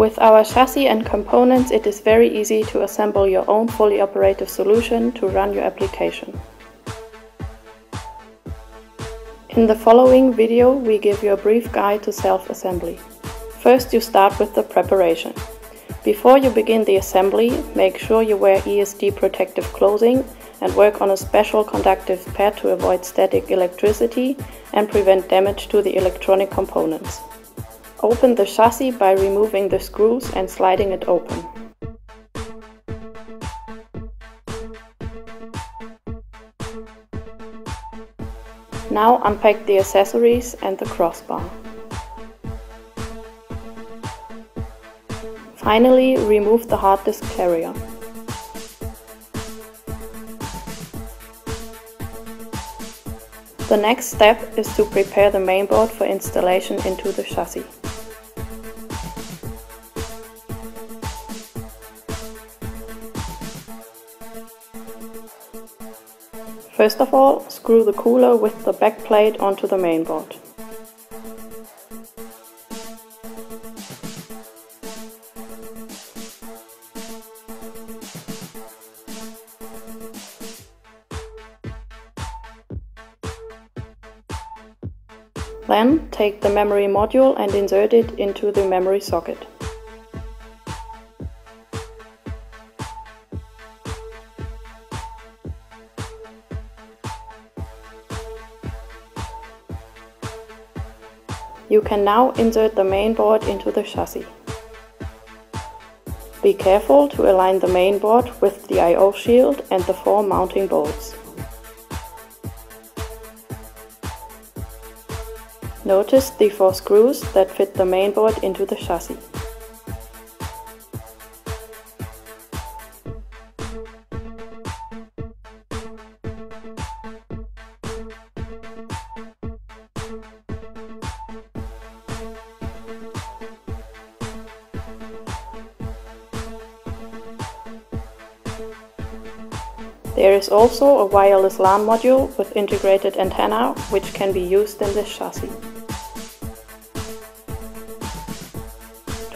With our chassis and components it is very easy to assemble your own fully operative solution to run your application. In the following video we give you a brief guide to self-assembly. First you start with the preparation. Before you begin the assembly, make sure you wear ESD protective clothing and work on a special conductive pad to avoid static electricity and prevent damage to the electronic components. Open the chassis by removing the screws and sliding it open. Now unpack the accessories and the crossbar. Finally, remove the hard disk carrier. The next step is to prepare the mainboard for installation into the chassis. First of all, screw the cooler with the back plate onto the mainboard. Then take the memory module and insert it into the memory socket. You can now insert the main board into the chassis. Be careful to align the main board with the I.O. shield and the four mounting bolts. Notice the four screws that fit the main board into the chassis. There is also a wireless LAN module with integrated antenna which can be used in this chassis.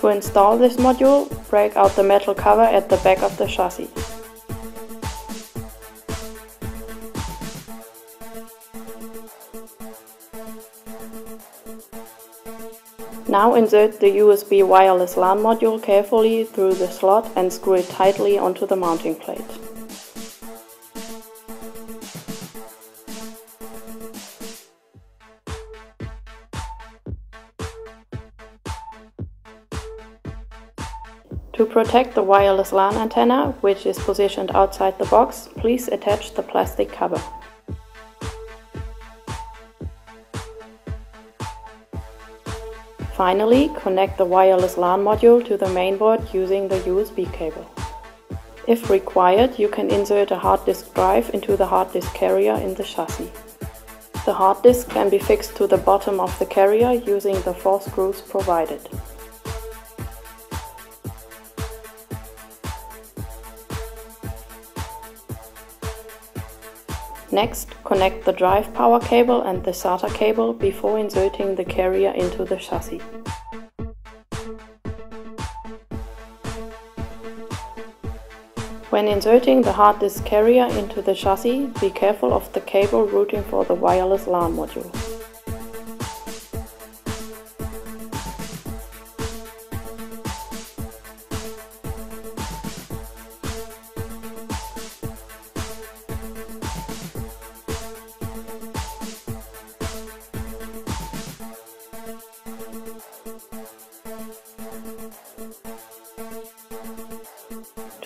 To install this module, break out the metal cover at the back of the chassis. Now insert the USB wireless LAN module carefully through the slot and screw it tightly onto the mounting plate. To protect the wireless LAN antenna, which is positioned outside the box, please attach the plastic cover. Finally, connect the wireless LAN module to the mainboard using the USB cable. If required, you can insert a hard disk drive into the hard disk carrier in the chassis. The hard disk can be fixed to the bottom of the carrier using the four screws provided. Next, connect the drive power cable and the SATA cable before inserting the carrier into the chassis. When inserting the hard disk carrier into the chassis, be careful of the cable routing for the wireless LAN module.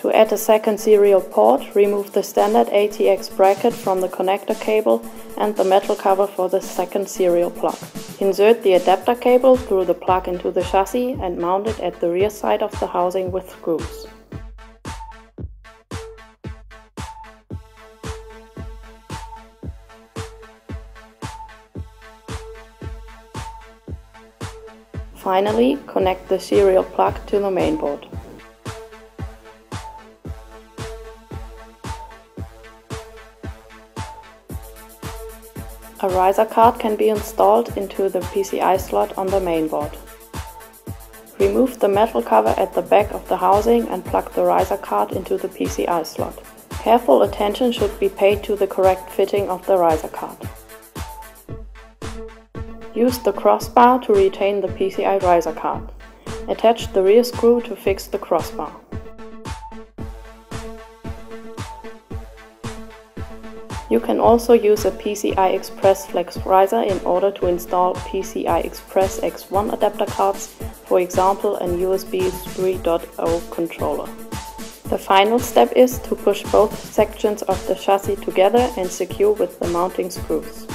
To add a second serial port, remove the standard ATX bracket from the connector cable and the metal cover for the second serial plug. Insert the adapter cable through the plug into the chassis and mount it at the rear side of the housing with screws. Finally, connect the serial plug to the mainboard. A riser card can be installed into the PCI slot on the mainboard. Remove the metal cover at the back of the housing and plug the riser card into the PCI slot. Careful attention should be paid to the correct fitting of the riser card. Use the crossbar to retain the PCI riser card. Attach the rear screw to fix the crossbar. You can also use a PCI Express Flex riser in order to install PCI Express X1 adapter cards for example an USB 3.0 controller. The final step is to push both sections of the chassis together and secure with the mounting screws.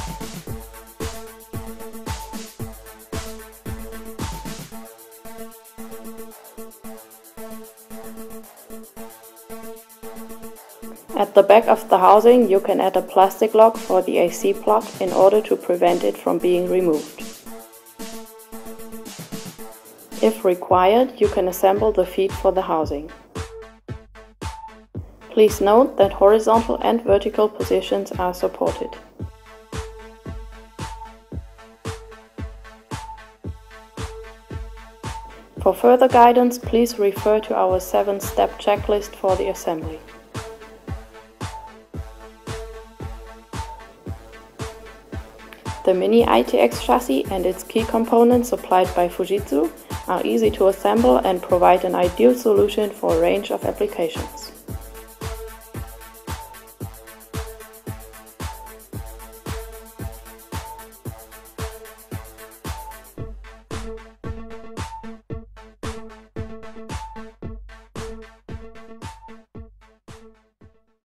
At the back of the housing you can add a plastic lock for the AC plug in order to prevent it from being removed. If required, you can assemble the feet for the housing. Please note that horizontal and vertical positions are supported. For further guidance, please refer to our 7-step checklist for the assembly. The Mini ITX chassis and its key components supplied by Fujitsu are easy to assemble and provide an ideal solution for a range of applications.